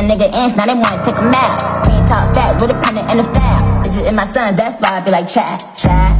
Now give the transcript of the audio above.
A nigga inch, now they wanna take a map. We ain't talk fat with a pen and the foul. Bitches in my son, that's why I be like, chat, chat.